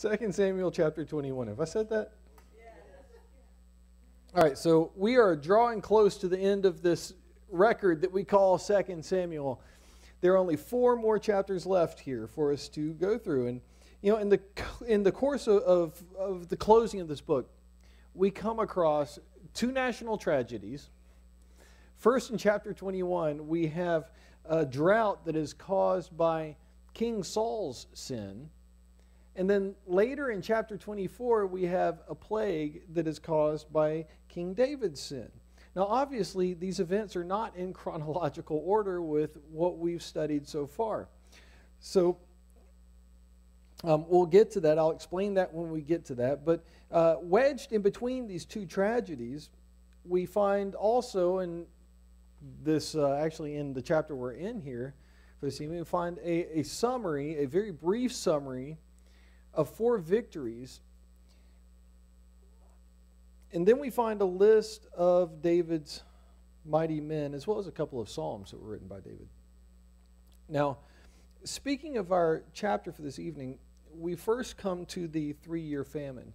2 Samuel chapter 21. Have I said that? All right, so we are drawing close to the end of this record that we call 2 Samuel. There are only four more chapters left here for us to go through. And, you know, in the, in the course of, of, of the closing of this book, we come across two national tragedies. First, in chapter 21, we have a drought that is caused by King Saul's sin. And then later in chapter 24, we have a plague that is caused by King David's sin. Now, obviously, these events are not in chronological order with what we've studied so far. So, um, we'll get to that. I'll explain that when we get to that. But uh, wedged in between these two tragedies, we find also, in this uh, actually in the chapter we're in here for this evening, we find a, a summary, a very brief summary of four victories. And then we find a list of David's mighty men, as well as a couple of Psalms that were written by David. Now, speaking of our chapter for this evening, we first come to the three year famine.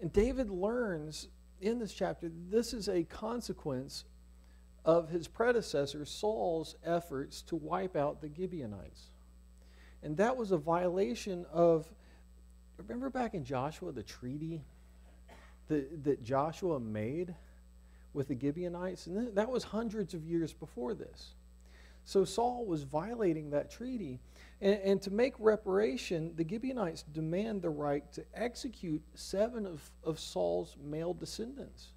And David learns in this chapter this is a consequence of his predecessor Saul's efforts to wipe out the Gibeonites. And that was a violation of Remember back in Joshua, the treaty that, that Joshua made with the Gibeonites? And that was hundreds of years before this. So Saul was violating that treaty. And, and, to make reparation, the Gibeonites demand the right to execute seven of, of Saul's male descendants.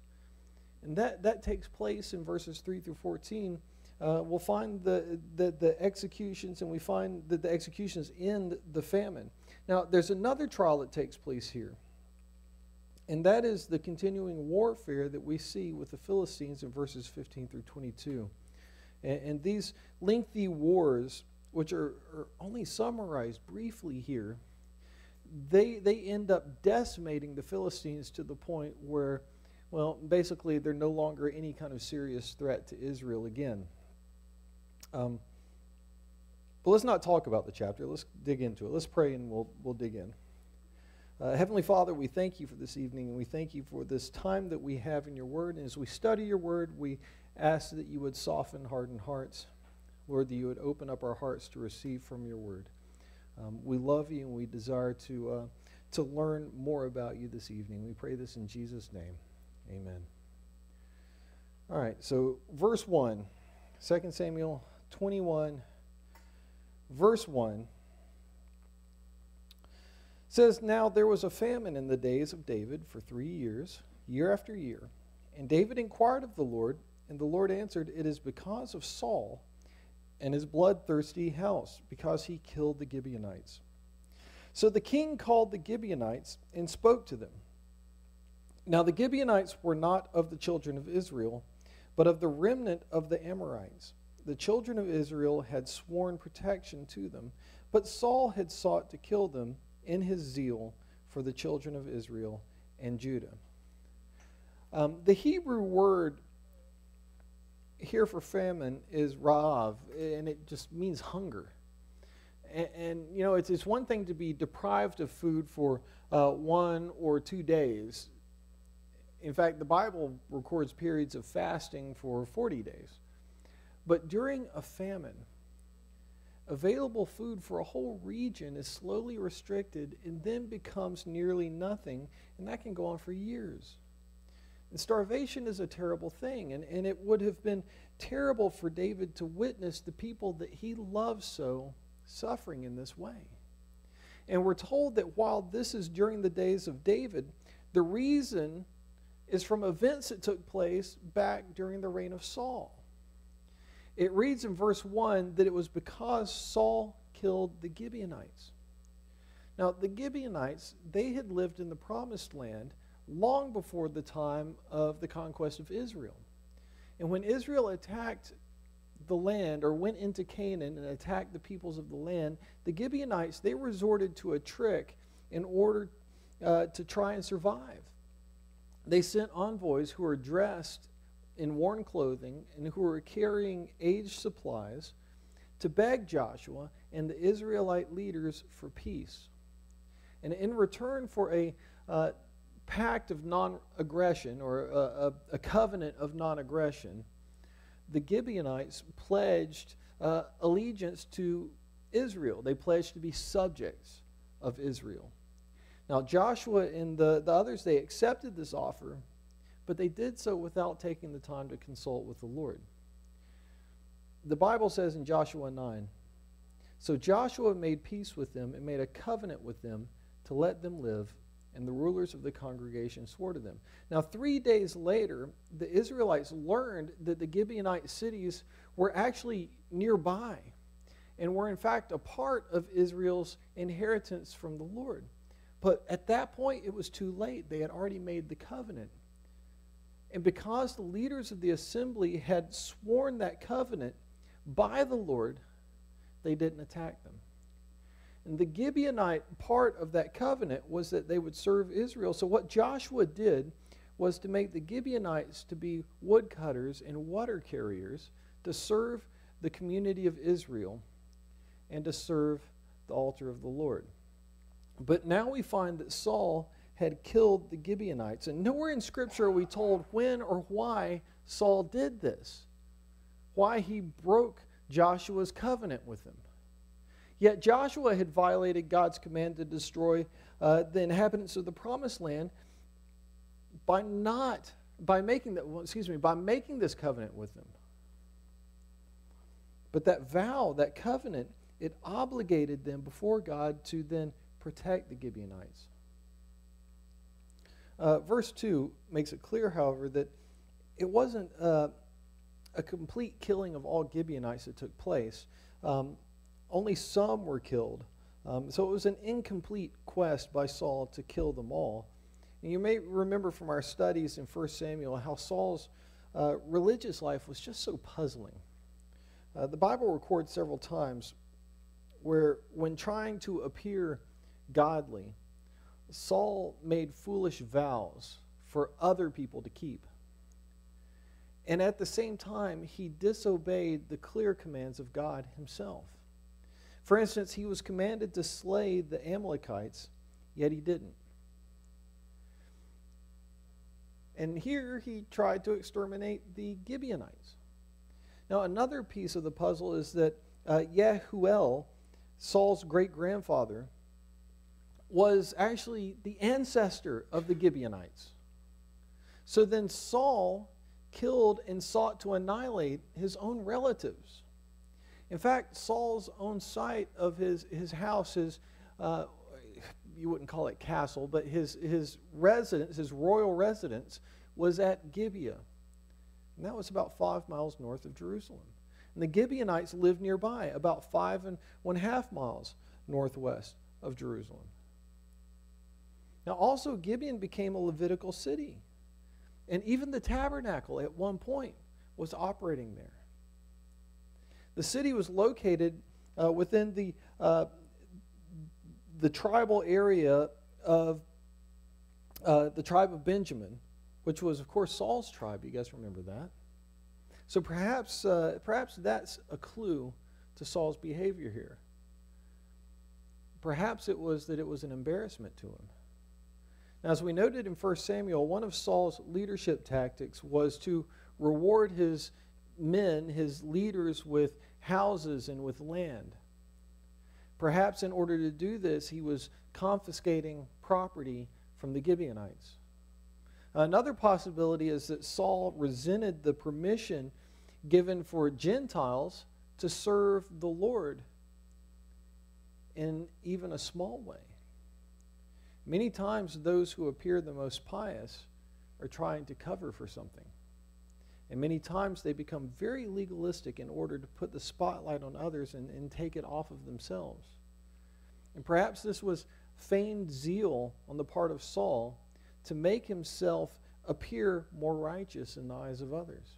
And that, that takes place in verses 3 through 14. Uh, we'll find the, the, the executions, and we find that the executions end the famine. Now, there's another trial that takes place here, and that is the continuing warfare that we see with the Philistines in verses 15 through 22. And, and these lengthy wars, which are, are only summarized briefly here, they, they end up decimating the Philistines to the point where, well, basically they're no longer any kind of serious threat to Israel again. Um, but let's not talk about the chapter. Let's dig into it. Let's pray and we'll, we'll dig in. Uh, Heavenly Father, we thank you for this evening and we thank you for this time that we have in your word. And as we study your word, we ask that you would soften hardened hearts. Lord, that you would open up our hearts to receive from your word. Um, we love you and we desire to, uh, to learn more about you this evening. We pray this in Jesus' name. Amen. All right, so verse 1, 2 Samuel 21 verse 1 says, Now there was a famine in the days of David for three years, year after year. And David inquired of the Lord, and the Lord answered, It is because of Saul and his bloodthirsty house, because he killed the Gibeonites. So the king called the Gibeonites and spoke to them. Now the Gibeonites were not of the children of Israel, but of the remnant of the Amorites the children of Israel had sworn protection to them, but Saul had sought to kill them in his zeal for the children of Israel and Judah. Um, the Hebrew word here for famine is ra'av, and it just means hunger. And, and, you know, it's, it's one thing to be deprived of food for uh, one or two days. In fact, the Bible records periods of fasting for 40 days. But during a famine, available food for a whole region is slowly restricted and then becomes nearly nothing, and that can go on for years. And starvation is a terrible thing, and, and it would have been terrible for David to witness the people that he loves so suffering in this way. And we're told that while this is during the days of David, the reason is from events that took place back during the reign of Saul. It reads in verse 1 that it was because Saul killed the Gibeonites. Now, the Gibeonites, they had lived in the promised land long before the time of the conquest of Israel. And when Israel attacked the land or went into Canaan and attacked the peoples of the land, the Gibeonites, they resorted to a trick in order uh, to try and survive. They sent envoys who were dressed in worn clothing and who were carrying aged supplies to beg Joshua and the Israelite leaders for peace. And in return for a uh, pact of non aggression or a, a, a, covenant of non aggression, the Gibeonites pledged uh, allegiance to Israel. They pledged to be subjects of Israel. Now, Joshua and the, the others, they accepted this offer, but they did so without taking the time to consult with the Lord. The Bible says in Joshua 9 So Joshua made peace with them and made a covenant with them to let them live, and the rulers of the congregation swore to them. Now, three days later, the Israelites learned that the Gibeonite cities were actually nearby and were, in fact, a part of Israel's inheritance from the Lord. But at that point, it was too late. They had already made the covenant. And because the leaders of the assembly had sworn that covenant by the Lord, they didn't attack them. And the Gibeonite part of that covenant was that they would serve Israel. So what Joshua did was to make the Gibeonites to be woodcutters and water carriers to serve the community of Israel and to serve the altar of the Lord. But now we find that Saul had killed the Gibeonites. And nowhere in Scripture are we told when or why Saul did this, why he broke Joshua's covenant with him. Yet Joshua had violated God's command to destroy uh, the inhabitants of the promised land by not by making that well, excuse me by making this covenant with them. But that vow, that covenant, it obligated them before God to then protect the Gibeonites. Uh, verse 2 makes it clear, however, that it wasn't uh, a complete killing of all Gibeonites that took place. Um, only some were killed. Um, so it was an incomplete quest by Saul to kill them all. And you may remember from our studies in 1 Samuel how Saul's uh, religious life was just so puzzling. Uh, the Bible records several times where, when trying to appear godly, Saul made foolish vows for other people to keep. And at the same time, he disobeyed the clear commands of God himself. For instance, he was commanded to slay the Amalekites, yet he didn't. And here he tried to exterminate the Gibeonites. Now, another piece of the puzzle is that uh, Yahuel, Saul's great grandfather, was actually the ancestor of the Gibeonites. So then Saul killed and sought to annihilate his own relatives. In fact, Saul's own site of his, his house, his, uh, you wouldn't call it castle, but his, his residence, his royal residence, was at Gibeah. And that was about five miles north of Jerusalem. And the Gibeonites lived nearby, about five and one half miles northwest of Jerusalem. Now, also, Gibeon became a Levitical city. And even the tabernacle at one point was operating there. The city was located uh, within the, uh, the tribal area of uh, the tribe of Benjamin, which was, of course, Saul's tribe. You guys remember that? So perhaps, uh, perhaps that's a clue to Saul's behavior here. Perhaps it was that it was an embarrassment to him. Now, as we noted in 1 Samuel, one of Saul's leadership tactics was to reward his men, his leaders, with houses and with land. Perhaps in order to do this, he was confiscating property from the Gibeonites. Another possibility is that Saul resented the permission given for Gentiles to serve the Lord in even a small way. Many times, those who appear the most pious are trying to cover for something. And many times they become very legalistic in order to put the spotlight on others and, and take it off of themselves. And perhaps this was feigned zeal on the part of Saul to make himself appear more righteous in the eyes of others.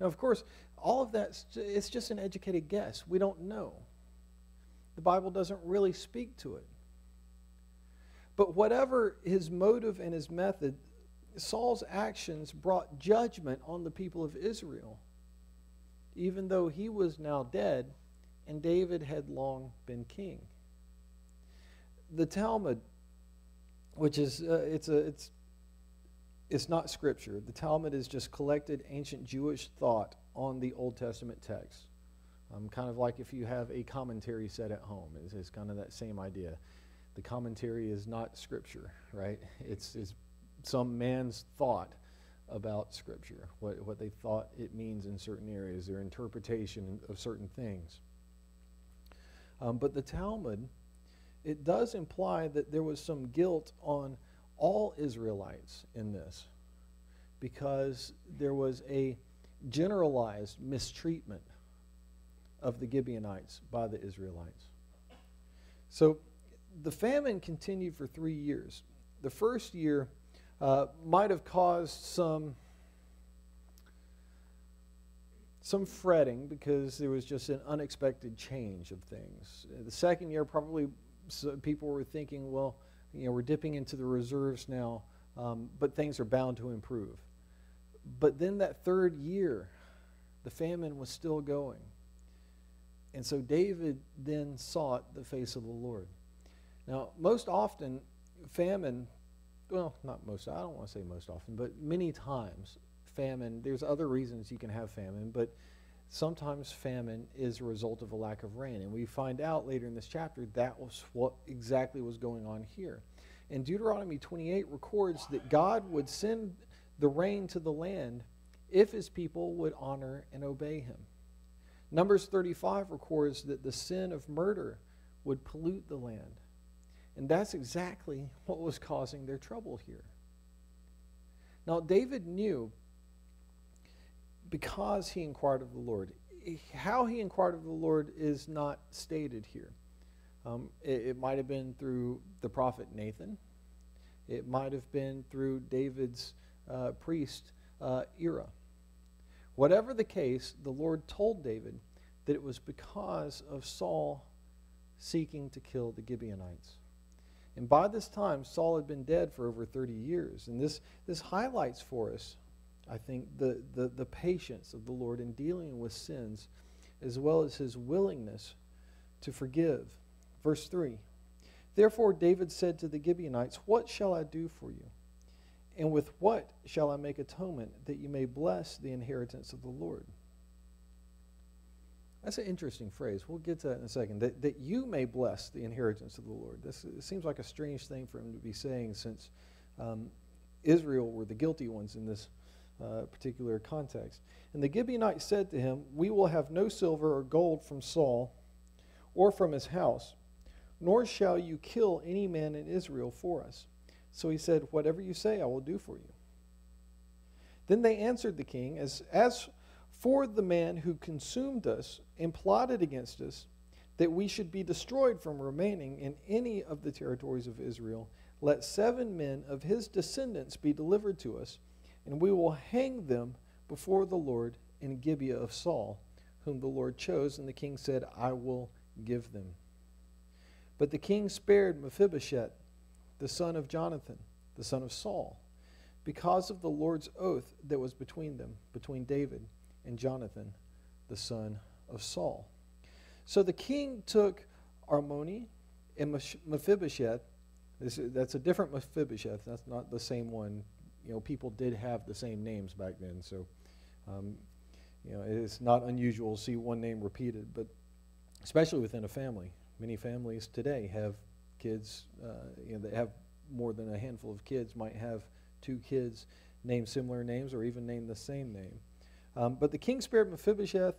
Now, of course, all of that it's just an educated guess. We don't know. The Bible doesn't really speak to it. But whatever his motive and his method, Saul's actions brought judgment on the people of Israel, even though he was now dead and David had long been king. the Talmud, which is uh, it's a it's it's not scripture. The Talmud is just collected ancient Jewish thought on the Old Testament text. Um, kind of like if you have a commentary set at home, it's, it's kind of that same idea. The commentary is not scripture, right? It's, it's some man's thought about scripture, what, what they thought it means in certain areas, their interpretation of certain things. Um, but the Talmud, it does imply that there was some guilt on all Israelites in this because there was a generalized mistreatment of the Gibeonites by the Israelites. So the famine continued for three years. The first year uh, might have caused some some fretting because there was just an unexpected change of things. The second year, probably people were thinking, well, you know, we're dipping into the reserves now, um, but things are bound to improve. But then that third year, the famine was still going. And so David then sought the face of the Lord. Now, most often, famine, well, not most, I don't want to say most often, but many times, famine, there's other reasons you can have famine, but sometimes famine is a result of a lack of rain. And we find out later in this chapter that was what exactly was going on here. And Deuteronomy 28 records that God would send the rain to the land if his people would honor and obey him. Numbers 35 records that the sin of murder would pollute the land. And that's exactly what was causing their trouble here. Now, David knew because he inquired of the Lord. How he inquired of the Lord is not stated here. Um, it, it might have been through the prophet Nathan. It might have been through David's uh, priest uh, Ira. Whatever the case, the Lord told David that it was because of Saul seeking to kill the Gibeonites. And by this time, Saul had been dead for over 30 years. And this, this highlights for us I think, the, the, the patience of the Lord in dealing with sins, as well as his willingness to forgive. Verse 3 Therefore David said to the Gibeonites, What shall I do for you? And with what shall I make atonement that you may bless the inheritance of the Lord? That's an interesting phrase. We'll get to that in a second. That, that you may bless the inheritance of the Lord. This seems like a strange thing for him to be saying since um, Israel were the guilty ones in this uh, particular context. And the Gibeonites said to him, We will have no silver or gold from Saul or from his house, nor shall you kill any man in Israel for us. So he said, Whatever you say, I will do for you. Then they answered the king, As, as for the man who consumed us and plotted against us, that we should be destroyed from remaining in any of the territories of Israel, let seven men of his descendants be delivered to us and we will hang them before the Lord in Gibeah of Saul, whom the Lord chose. And the king said, I will give them. But the king spared Mephibosheth, the son of Jonathan, the son of Saul, because of the Lord's oath that was between them, between David and Jonathan, the son of Saul. So the king took Armoni and Mephibosheth. This, that's a different Mephibosheth. That's not the same one you know, people did have the same names back then. So, um, you know, it's not unusual to see one name repeated, but especially within a family. Many families today have kids, uh, you know, they have more than a handful of kids, might have two kids name similar names or even name the same name. Um, but the king spared Mephibosheth,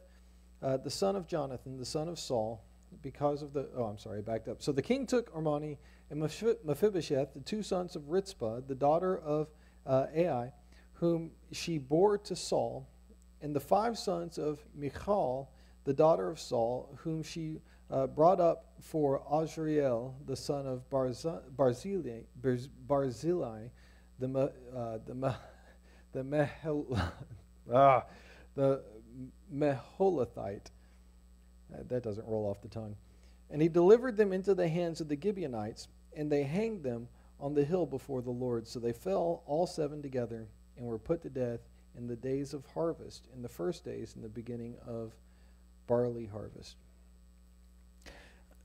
uh, the son of Jonathan, the son of Saul, because of the. Oh, I'm sorry, I backed up. So the king took Armoni and Mephibosheth, the two sons of Rizpah, the daughter of uh, Ai, whom she bore to Saul, and the five sons of Michal, the daughter of Saul, whom she uh, brought up for Azriel, the son of Barzillai, Barzillai the uh, the the Mehel, ah, the Meholathite. That doesn't roll off the tongue. And he delivered them into the hands of the Gibeonites, and they hanged them on the hill before the Lord. So they fell all seven together and were put to death in the days of harvest, in the first days, in the beginning of barley harvest.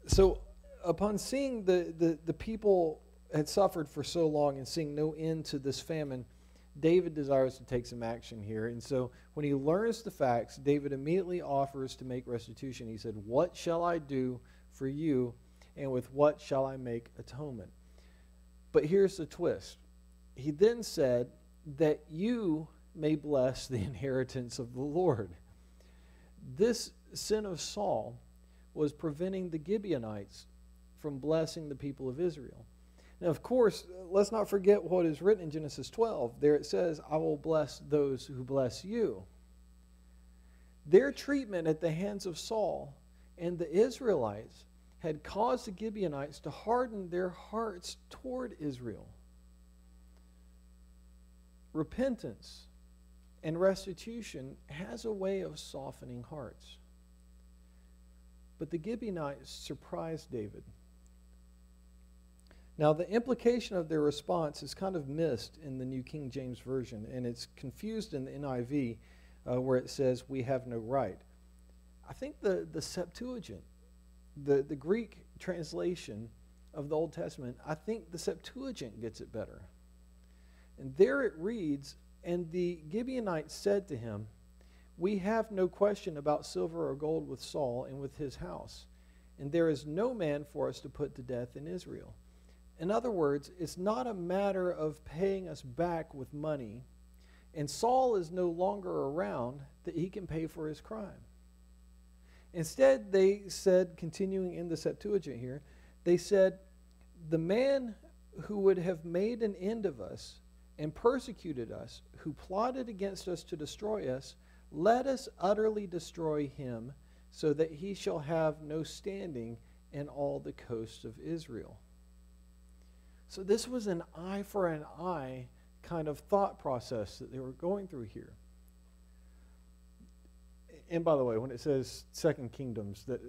So upon seeing the, the, the people had suffered for so long and seeing no end to this famine, David desires to take some action here. And so when he learns the facts, David immediately offers to make restitution. He said, What shall I do for you, and with what shall I make atonement? But here's the twist. He then said, That you may bless the inheritance of the Lord. This sin of Saul was preventing the Gibeonites from blessing the people of Israel. Now, of course, let's not forget what is written in Genesis 12. There it says, I will bless those who bless you. Their treatment at the hands of Saul and the Israelites had caused the Gibeonites to harden their hearts toward Israel. Repentance and restitution has a way of softening hearts. But the Gibeonites surprised David. Now, the implication of their response is kind of missed in the New King James Version, and it's confused in the NIV uh, where it says, We have no right. I think the, the Septuagint, the, the Greek translation of the Old Testament, I think the Septuagint gets it better. And there it reads, And the Gibeonites said to him, We have no question about silver or gold with Saul and with his house, and there is no man for us to put to death in Israel. In other words, it's not a matter of paying us back with money, and Saul is no longer around that he can pay for his crime. Instead, they said, continuing in the Septuagint here, they said, The man who would have made an end of us and persecuted us, who plotted against us to destroy us, let us utterly destroy him, so that he shall have no standing in all the coasts of Israel. So, this was an eye for an eye kind of thought process that they were going through here. And by the way, when it says Second Kingdoms, that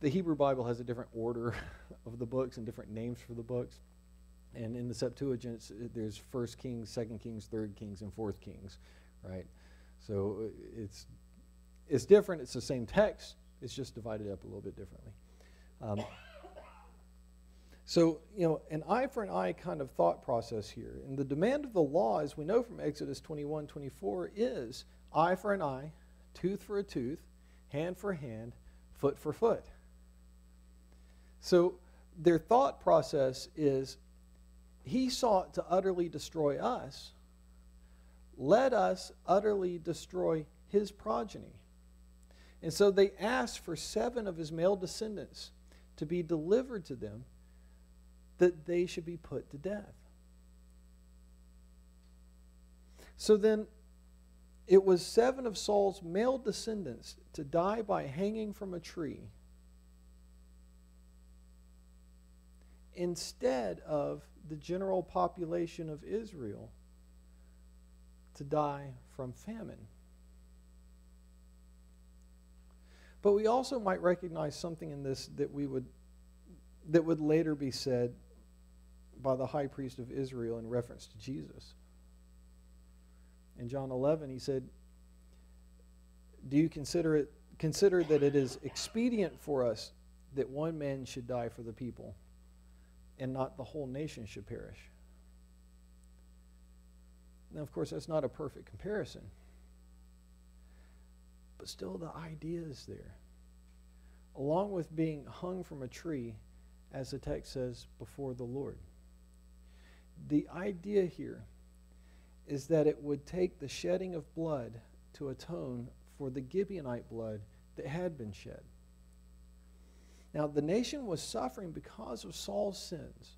the Hebrew Bible has a different order of the books and different names for the books. And in the Septuagint, there's First Kings, Second Kings, Third Kings, and Fourth Kings, right? So it's it's different. It's the same text. It's just divided up a little bit differently. Um, so, you know, an eye for an eye kind of thought process here. And the demand of the law, as we know from Exodus 21 24, is eye for an eye, tooth for a tooth, hand for hand, foot for foot. So, their thought process is he sought to utterly destroy us. Let us utterly destroy his progeny. And so they asked for seven of his male descendants to be delivered to them that they should be put to death. So then, it was seven of Saul's male descendants to die by hanging from a tree instead of the general population of Israel to die from famine. But we also might recognize something in this that we would that would later be said by the high priest of Israel in reference to Jesus. In John 11, he said, Do you consider it consider that it is expedient for us that one man should die for the people and not the whole nation should perish? Now, of course, that's not a perfect comparison. But still, the idea is there. Along with being hung from a tree, as the text says, before the Lord the idea here is that it would take the shedding of blood to atone for the Gibeonite blood that had been shed. Now, the nation was suffering because of Saul's sins.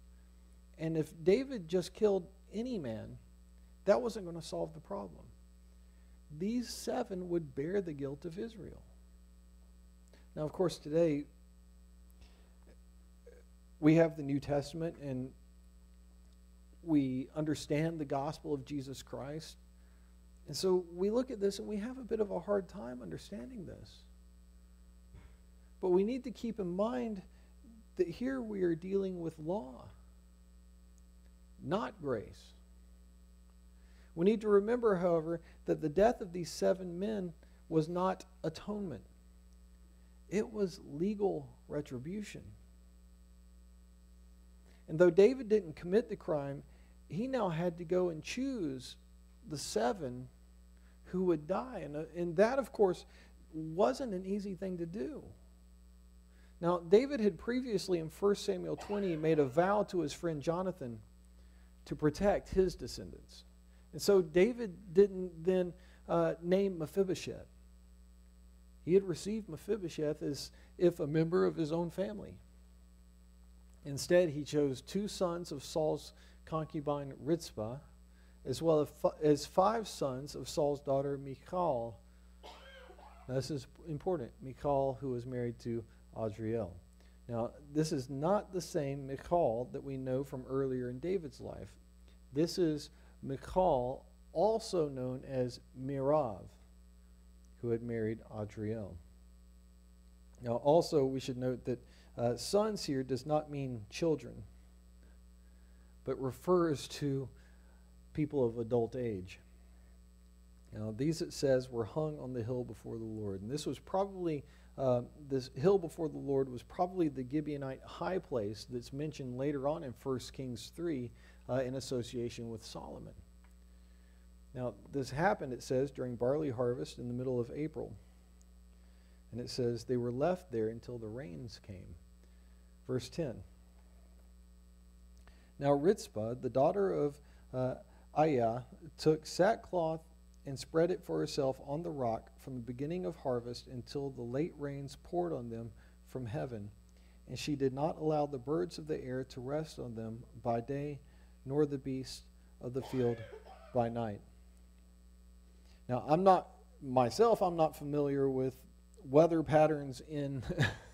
And if David just killed any man, that wasn't going to solve the problem. These seven would bear the guilt of Israel. Now, of course, today we have the New Testament, and we understand the gospel of Jesus Christ. And so we look at this and we have a bit of a hard time understanding this. But we need to keep in mind that here we are dealing with law, not grace. We need to remember, however, that the death of these seven men was not atonement. it was legal retribution. And though David didn't commit the crime, he now had to go and choose the seven who would die. And, uh, and that, of course, wasn't an easy thing to do. Now, David had previously in 1 Samuel 20 made a vow to his friend Jonathan to protect his descendants. And so David didn't then uh, name Mephibosheth. He had received Mephibosheth as if a member of his own family. Instead, he chose two sons of Saul's concubine Rizpah, as well as five sons of Saul's daughter Michal. Now, this is important. Michal, who was married to Adriel. Now, this is not the same Michal that we know from earlier in David's life. This is Michal, also known as Merav, who had married Adriel. Now, also, we should note that uh, sons here does not mean children, but refers to people of adult age. Now, these, it says, were hung on the hill before the Lord. And this was probably uh, this hill before the Lord was probably the Gibeonite high place that's mentioned later on in 1 Kings 3 uh, in association with Solomon. Now, this happened, it says, during barley harvest in the middle of April. And it says, they were left there until the rains came. Verse 10. Now, Rizpah, the daughter of uh, Aiah, took sackcloth and spread it for herself on the rock from the beginning of harvest until the late rains poured on them from heaven. And she did not allow the birds of the air to rest on them by day, nor the beasts of the field by night. Now, I'm not, myself, I'm not familiar with weather patterns in,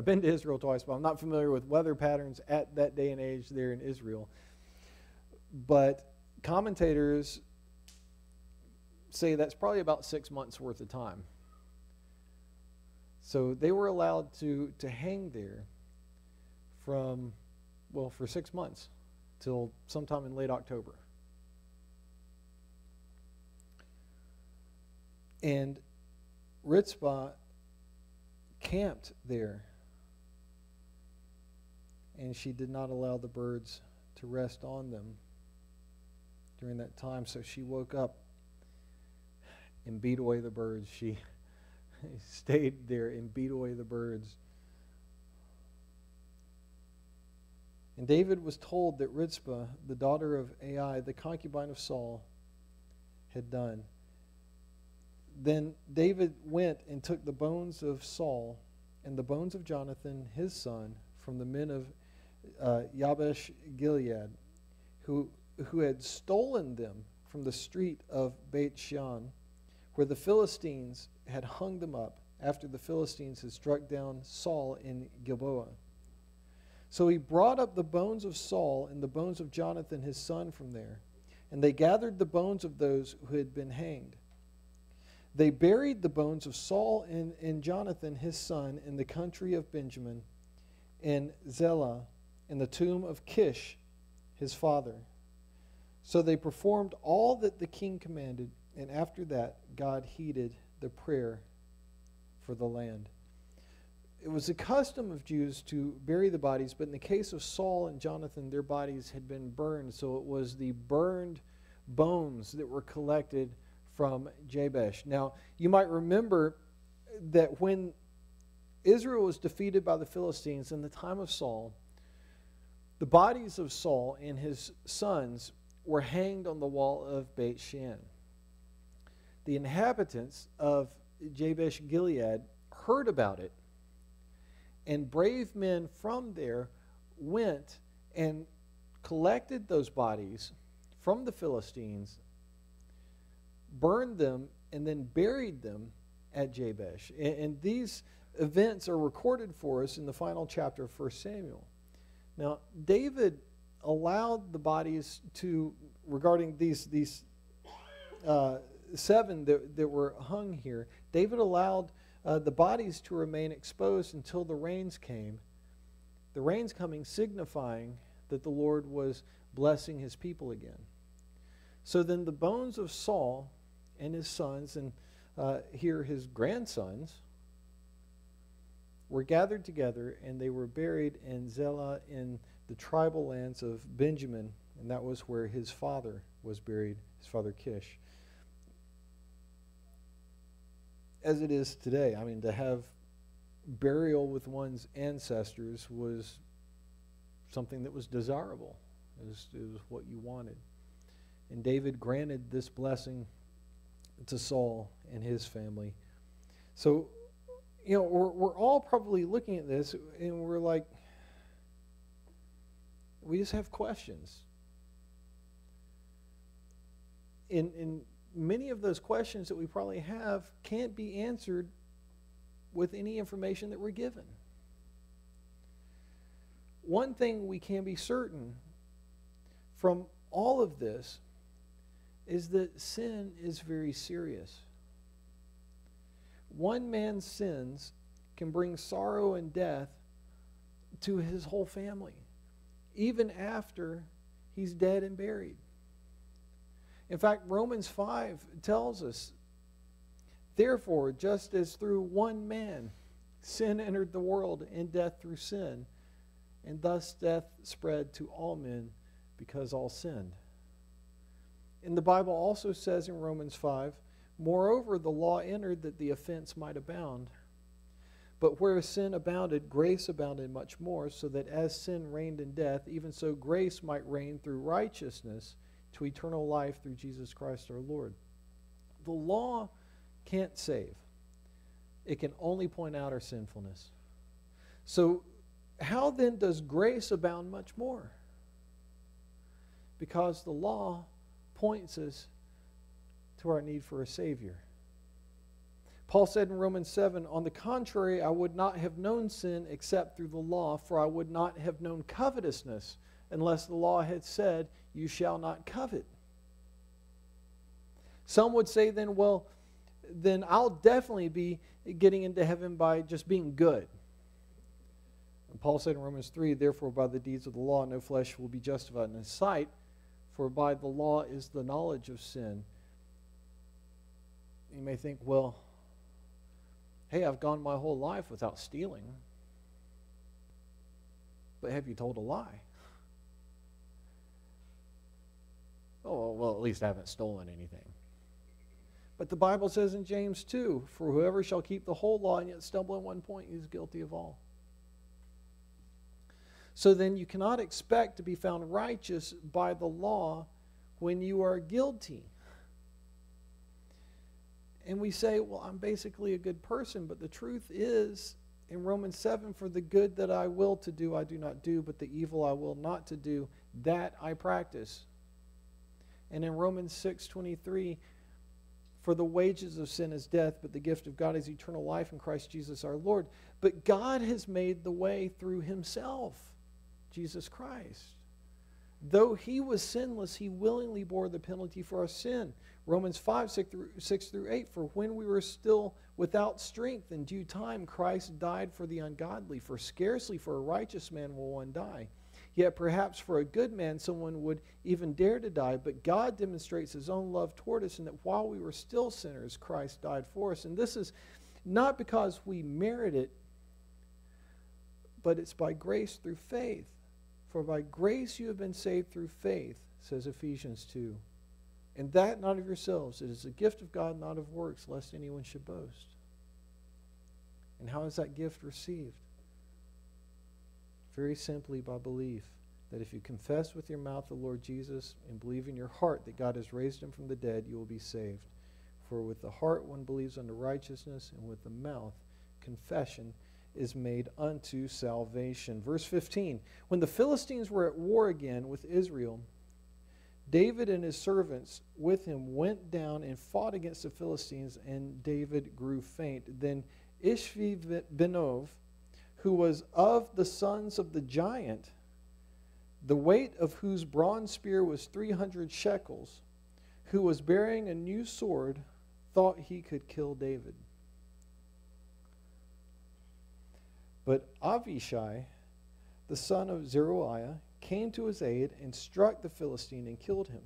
I've been to Israel twice, but I'm not familiar with weather patterns at that day and age there in Israel. But commentators say that's probably about six months worth of time. So they were allowed to, to hang there from, well, for six months till sometime in late October. And Rizpah camped there. And she did not allow the birds to rest on them during that time. So she woke up and beat away the birds. She stayed there and beat away the birds. And David was told that Rizpah, the daughter of Ai, the concubine of Saul, had done. Then David went and took the bones of Saul and the bones of Jonathan, his son, from the men of uh, Yabesh Gilead, who, who had stolen them from the street of Beit Shean where the Philistines had hung them up after the Philistines had struck down Saul in Gilboa. So he brought up the bones of Saul and the bones of Jonathan his son from there, and they gathered the bones of those who had been hanged. They buried the bones of Saul and, and Jonathan his son in the country of Benjamin, in Zelah, in the tomb of Kish his father. So they performed all that the king commanded and after that, God heeded the prayer for the land. It was a custom of Jews to bury the bodies, but in the case of Saul and Jonathan, their bodies had been burned. So it was the burned bones that were collected from Jabesh. Now, you might remember that when Israel was defeated by the Philistines in the time of Saul, the bodies of Saul and his sons were hanged on the wall of Beit Shean the inhabitants of Jabesh Gilead heard about it, and brave men from there went and collected those bodies from the Philistines, burned them, and then buried them at Jabesh. And, and these events are recorded for us in the final chapter of 1 Samuel. Now, David allowed the bodies to, regarding these, these uh, seven that, that were hung here, David allowed uh, the bodies to remain exposed until the rains came. The rains coming signifying that the Lord was blessing his people again. So then the bones of Saul and his sons, and uh, here his grandsons, were gathered together, and they were buried in Zelah in the tribal lands of Benjamin, and that was where his father was buried, his father Kish. As it is today, I mean, to have burial with one's ancestors was something that was desirable. It was, it was what you wanted. And David granted this blessing to Saul and his family. So, you know, we're, we're all probably looking at this and we're like, we just have questions. And, and many of those questions that we probably have can't be answered with any information that we're given. One thing we can be certain from all of this is that sin is very serious. One man's sins can bring sorrow and death to his whole family, even after he's dead and buried. In fact, Romans 5 tells us Therefore, just as through one man sin entered the world, and death through sin, and thus death spread to all men because all sinned. And the Bible also says in Romans 5 Moreover, the law entered that the offense might abound. But where sin abounded, grace abounded much more, so that as sin reigned in death, even so grace might reign through righteousness to eternal life through Jesus Christ our Lord. The law can't save, it can only point out our sinfulness. So, how then does grace abound much more? Because the law points us to our need for a Savior. Paul said in Romans 7 On the contrary, I would not have known sin except through the law, for I would not have known covetousness unless the law had said, You shall not covet. Some would say then, well, then I'll definitely be getting into heaven by just being good. And Paul said in Romans 3 Therefore, by the deeds of the law, no flesh will be justified in his sight, for by the law is the knowledge of sin. You may think, well, hey, I've gone my whole life without stealing. But have you told a lie? Oh, well, at least I haven't stolen anything. But the Bible says in James 2 For whoever shall keep the whole law and yet stumble in one point, he is guilty of all. So then you cannot expect to be found righteous by the law when you are guilty. And we say, well, I'm basically a good person, but the truth is, in Romans 7, for the good that I will to do, I do not do, but the evil I will not to do, that I practice. And in Romans 6 23, for the wages of sin is death, but the gift of God is eternal life in Christ Jesus our Lord. But God has made the way through himself, Jesus Christ. Though he was sinless, he willingly bore the penalty for our sin. Romans 5, 6 through, 6 through 8. For when we were still without strength, in due time Christ died for the ungodly. For scarcely for a righteous man will one die. Yet perhaps for a good man, someone would even dare to die. But God demonstrates his own love toward us in that while we were still sinners, Christ died for us. And this is not because we merit it, but it's by grace through faith. For by grace you have been saved through faith, says Ephesians 2. And that not of yourselves. It is a gift of God, not of works, lest anyone should boast. And how is that gift received? very simply by belief that if you confess with your mouth the Lord Jesus and believe in your heart that God has raised him from the dead, you will be saved. For with the heart one believes unto righteousness, and with the mouth confession is made unto salvation. Verse 15 When the Philistines were at war again with Israel, David and his servants with him went down and fought against the Philistines, and David grew faint. Then Ishvi Benov, who was of the sons of the giant, the weight of whose bronze spear was 300 shekels, who was bearing a new sword, thought he could kill David. But Avishai, the son of Zeruiah, came to his aid and struck the Philistine and killed him.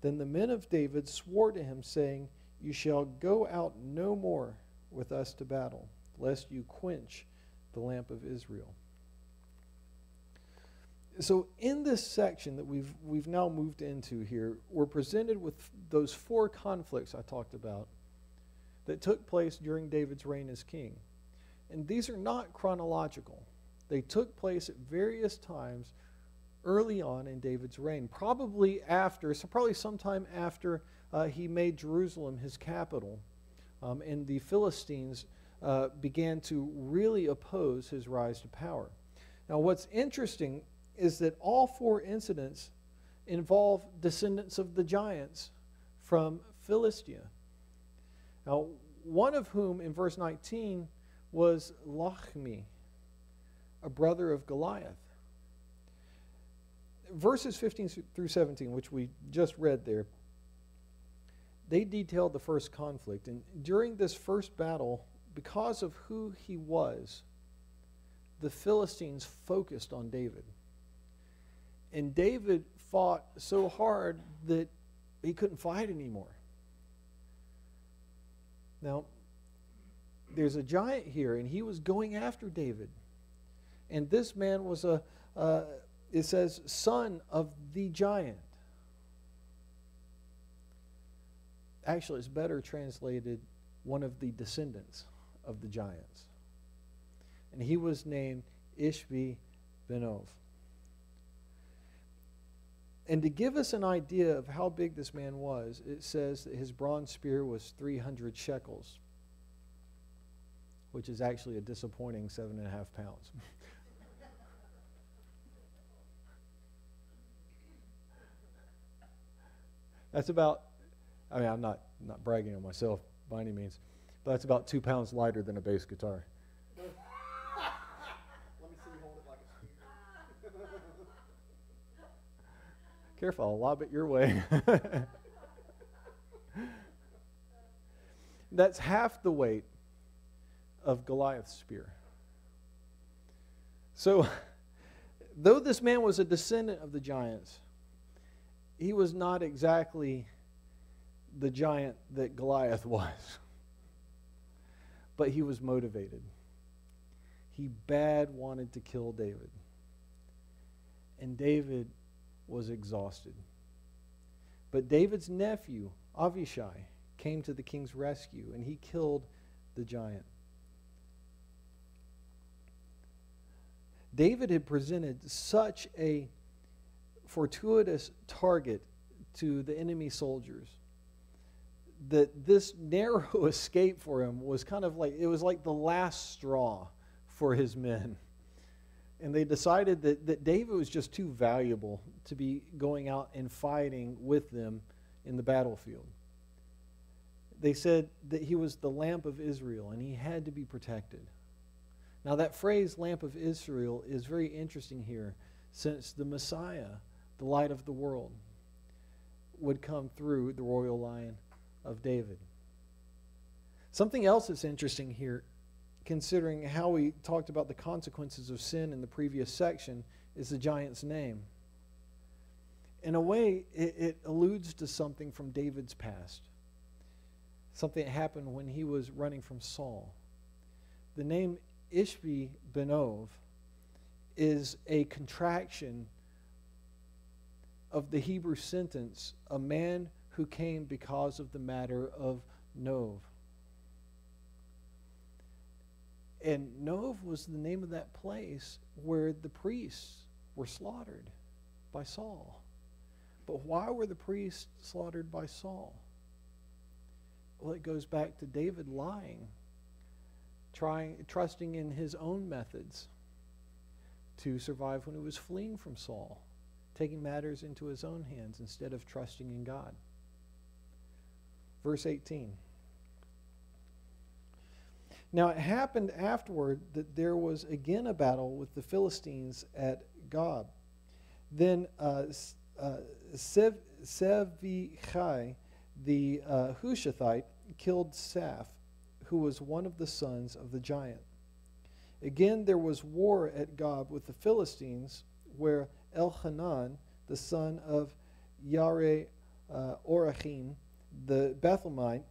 Then the men of David swore to him, saying, You shall go out no more with us to battle, lest you quench the lamp of Israel. So, in this section that we've, we've now moved into here, we're presented with those four conflicts I talked about that took place during David's reign as king. And these are not chronological, they took place at various times early on in David's reign, probably after, so probably sometime after uh, he made Jerusalem his capital, um, and the Philistines uh, began to really oppose his rise to power. Now, what's interesting is that all four incidents involve descendants of the giants from Philistia. Now, one of whom in verse 19 was Lachmi, a brother of Goliath. Verses 15 through 17, which we just read there, they detailed the first conflict. And during this first battle, because of who he was, the Philistines focused on David. And David fought so hard that he couldn't fight anymore. Now, there's a giant here, and he was going after David. And this man was a, uh, it says, son of the giant. Actually, it's better translated one of the descendants of the giants. And he was named Ishbi Benov. And to give us an idea of how big this man was, it says that his bronze spear was 300 shekels, which is actually a disappointing seven and a half pounds. that's about, I mean, I'm not, not bragging on myself by any means, but that's about two pounds lighter than a bass guitar. Careful, I'll lob it your way. That's half the weight of Goliath's spear. So, though this man was a descendant of the giants, he was not exactly the giant that Goliath was. But he was motivated. He bad wanted to kill David. And David was exhausted. But David's nephew, Avishai, came to the king's rescue and he killed the giant. David had presented such a fortuitous target to the enemy soldiers that this narrow escape for him was kind of like it was like the last straw for his men and they decided that, that David was just too valuable to be going out and fighting with them in the battlefield. They said that he was the lamp of Israel and he had to be protected. Now, that phrase, lamp of Israel, is very interesting here since the Messiah, the light of the world, would come through the royal line of David. Something else that's interesting here considering how we talked about the consequences of sin in the previous section, is the giant's name. In a way, it, it alludes to something from David's past, something that happened when he was running from Saul. The name Ishbi Benov is a contraction of the Hebrew sentence, a man who came because of the matter of Nov. And Nov was the name of that place where the priests were slaughtered by Saul. But why were the priests slaughtered by Saul? Well, it goes back to David lying, trying, trusting in his own methods to survive when he was fleeing from Saul, taking matters into his own hands instead of trusting in God. Verse 18. Now it happened afterward that there was again a battle with the Philistines at Gob. Then uh, uh, Sev- the uh, Hushathite, killed Saph, who was one of the sons of the giant. Again, there was war at Gob with the Philistines, where Elhanan, the son of Yare uh, Orachim, the Bethlehemite,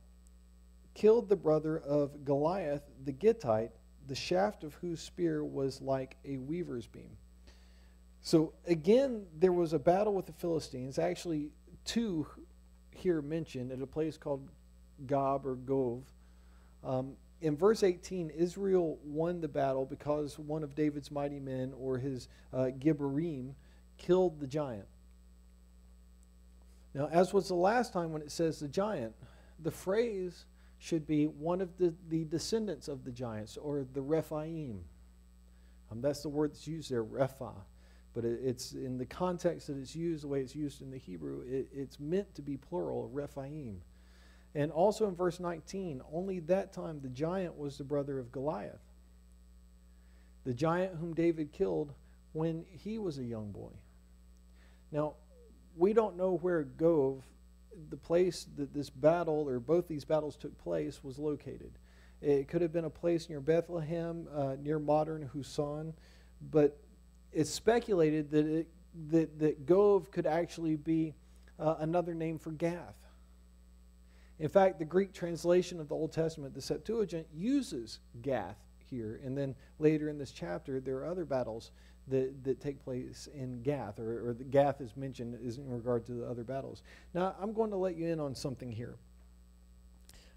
killed the brother of Goliath the Gittite, the shaft of whose spear was like a weaver's beam. So again, there was a battle with the Philistines, actually, two here mentioned at a place called Gob or Gov. Um, in verse 18, Israel won the battle because one of David's mighty men, or his uh, Gibborim, killed the giant. Now, as was the last time when it says the giant, the phrase should be one of the, the descendants of the giants, or the Rephaim. Um, that's the word that's used there, Repha. But it, it's in the context that it's used, the way it's used in the Hebrew, it, it's meant to be plural, Rephaim. And also in verse 19, only that time the giant was the brother of Goliath, the giant whom David killed when he was a young boy. Now, we don't know where Gov, the place that this battle or both these battles took place, was located. It could have been a place near Bethlehem, uh, near modern Husan, but it's speculated that, it, that, that Gov could actually be uh, another name for Gath. In fact, the Greek translation of the Old Testament, the Septuagint, uses Gath here. And then later in this chapter, there are other battles that, that take place in Gath, or, or the Gath is mentioned is in regard to the other battles. Now, I'm going to let you in on something here.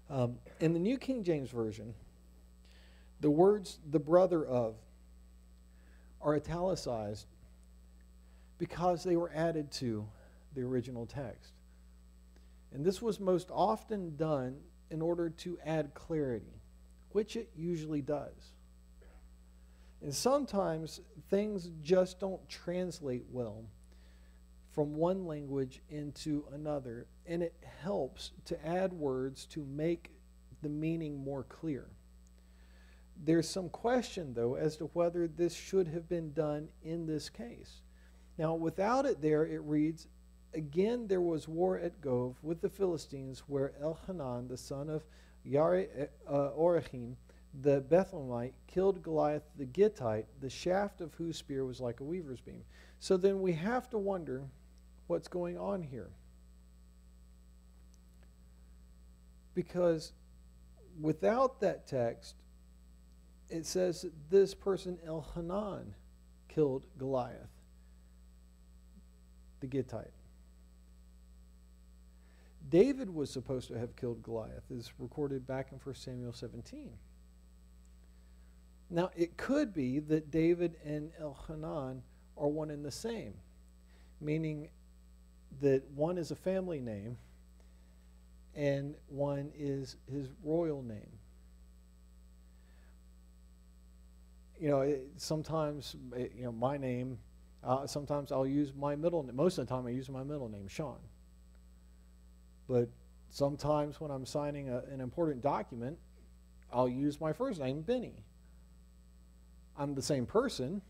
Um, in the New King James Version, the words the brother of are italicized because they were added to the original text. And this was most often done in order to add clarity, which it usually does. And sometimes things just don't translate well from one language into another, and it helps to add words to make the meaning more clear. There's some question, though, as to whether this should have been done in this case. Now, without it there, it reads, Again there was war at Gov with the Philistines, where Elhanan, the son of Yare uh, the Bethlehemite, killed Goliath the Gittite, the shaft of whose spear was like a weaver's beam. So then we have to wonder what's going on here. Because without that text, it says this person, Elhanan, killed Goliath, the Gittite. David was supposed to have killed Goliath, is recorded back in 1 Samuel 17. Now, it could be that David and Elhanan are one and the same, meaning that one is a family name and one is his royal name. You know, it, sometimes, it, you know, my name, uh, sometimes I'll use my middle name. Most of the time, I use my middle name, Sean. But sometimes when I'm signing a, an important document, I'll use my first name, Benny. I'm the same person.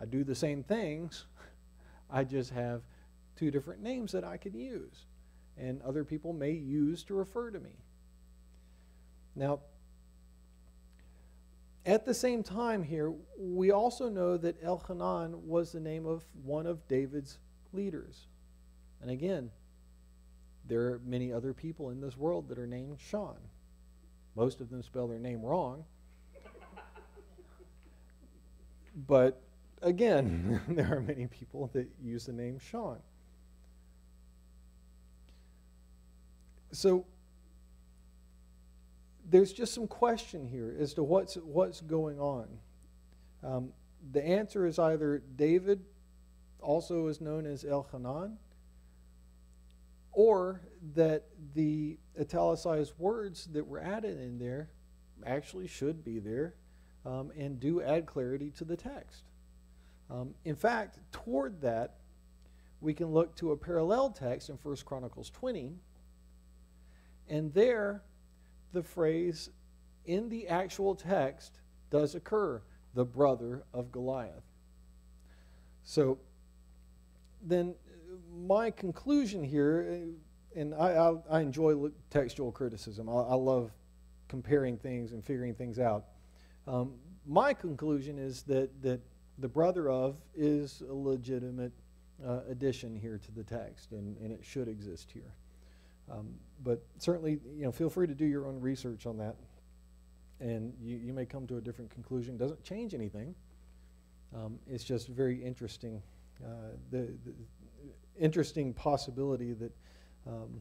I do the same things. I just have two different names that I could use. And other people may use to refer to me. Now, at the same time here, we also know that Elhanan was the name of one of David's leaders. And again, there are many other people in this world that are named Sean. Most of them spell their name wrong. but again, there are many people that use the name Sean. So there's just some question here as to what's what's going on. Um, the answer is either David, also is known as Elhanan, or that the italicized words that were added in there actually should be there um, and do add clarity to the text. Um, in fact, toward that, we can look to a parallel text in 1 Chronicles 20, and there the phrase in the actual text does occur the brother of Goliath. So then my conclusion here, and I, I, I enjoy textual criticism. I, I, love comparing things and figuring things out. Um, my conclusion is that, that the brother of is a legitimate uh, addition here to the text, and, and it should exist here. Um, but certainly, you know, feel free to do your own research on that. and you, you may come to a different conclusion. Doesn't change anything. Um, it's just very interesting, uh, the, the, interesting possibility that, um,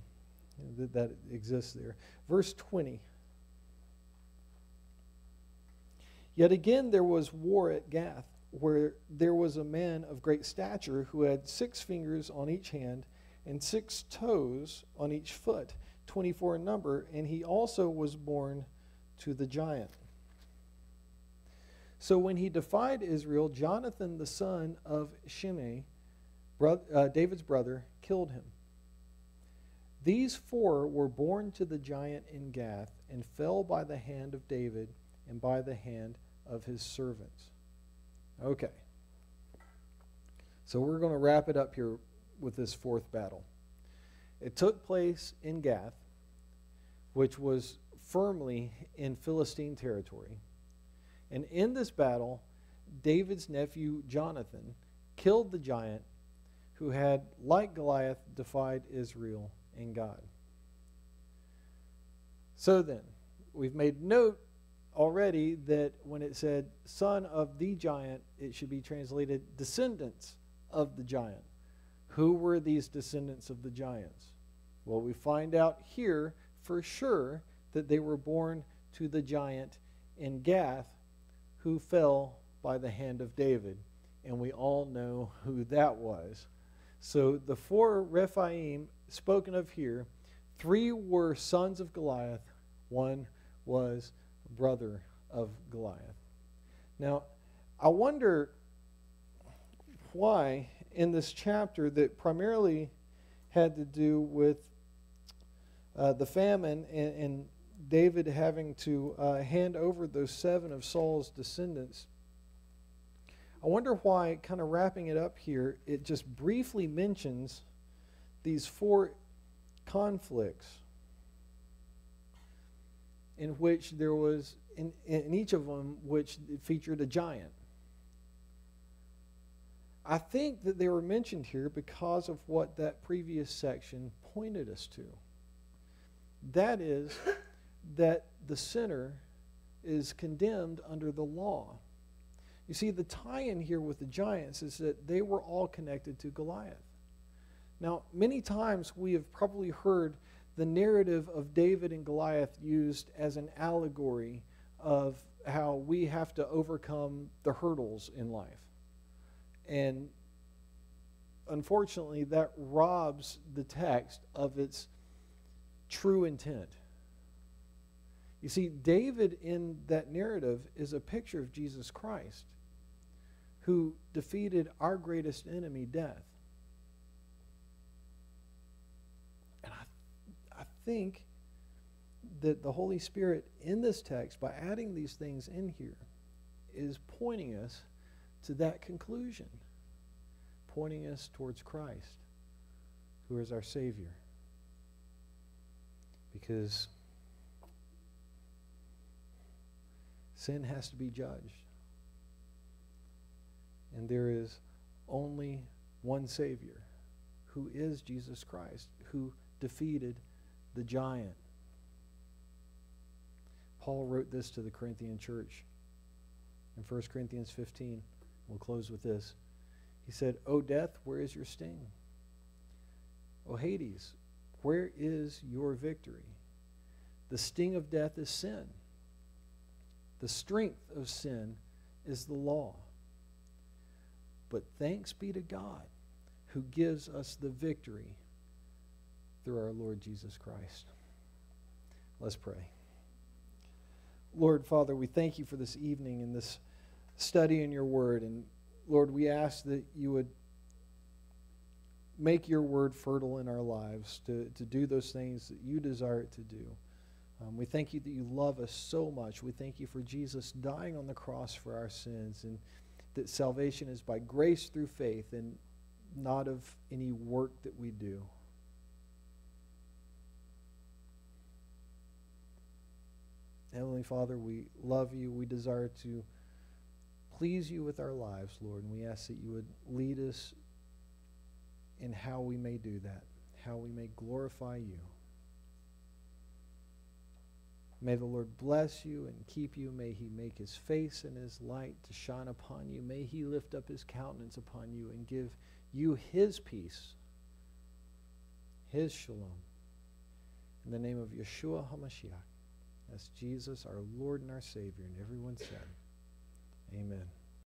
that that exists there. Verse 20. Yet again there was war at Gath, where there was a man of great stature who had six fingers on each hand and six toes on each foot, 24 in number, and he also was born to the giant. So when he defied Israel, Jonathan, the son of Shimei, bro- uh, David's brother, killed him. These four were born to the giant in Gath and fell by the hand of David and by the hand of his servants. Okay. So we're going to wrap it up here with this fourth battle. It took place in Gath, which was firmly in Philistine territory. And in this battle, David's nephew Jonathan killed the giant who had, like Goliath, defied Israel and God. So then, we've made note already that when it said son of the giant, it should be translated descendants of the giant. Who were these descendants of the giants? Well, we find out here for sure that they were born to the giant in Gath who fell by the hand of David. And we all know who that was. So the four Rephaim spoken of here, three were sons of Goliath, one was brother of Goliath. Now, I wonder why in this chapter that primarily had to do with uh, the famine and, and, David having to uh, hand over those seven of Saul's descendants. I wonder why, kind of wrapping it up here, it just briefly mentions these four conflicts in which there was, in, in each of them, which featured a giant. I think that they were mentioned here because of what that previous section pointed us to. That is, that the sinner is condemned under the law. You see, the tie in here with the giants is that they were all connected to Goliath. Now, many times we have probably heard the narrative of David and Goliath used as an allegory of how we have to overcome the hurdles in life. And unfortunately, that robs the text of its true intent. You see, David in that narrative is a picture of Jesus Christ who defeated our greatest enemy, death. And I, I think that the Holy Spirit in this text, by adding these things in here, is pointing us to that conclusion, pointing us towards Christ, who is our Savior. Because sin has to be judged. And there is only one Savior, who is Jesus Christ, who defeated the giant. Paul wrote this to the Corinthian church in 1 Corinthians 15. We'll close with this. He said, O death, where is your sting? O Hades, where is your victory? The sting of death is sin. The strength of sin is the law. But thanks be to God who gives us the victory through our Lord Jesus Christ. Let's pray. Lord, Father, we thank you for this evening and this study in your word. And Lord, we ask that you would make your word fertile in our lives to, to do those things that you desire it to do. Um, we thank you that you love us so much. We thank you for Jesus dying on the cross for our sins and that salvation is by grace through faith and not of any work that we do. Heavenly Father, we love you. We desire to please you with our lives, Lord, and we ask that you would lead us in how we may do that, how we may glorify you. May the Lord bless you and keep you. May he make his face and his light to shine upon you. May he lift up his countenance upon you and give you his peace, his shalom. In the name of Yeshua HaMashiach, that's Jesus, our Lord and our Savior. And everyone said, Amen.